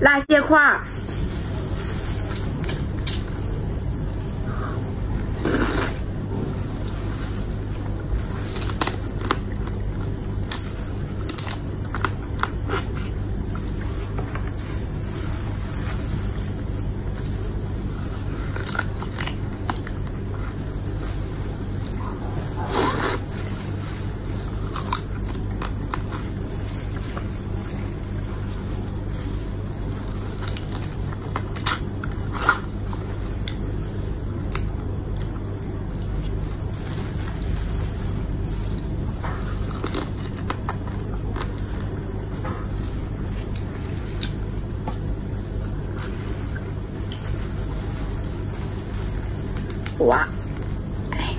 辣蟹块我，哎，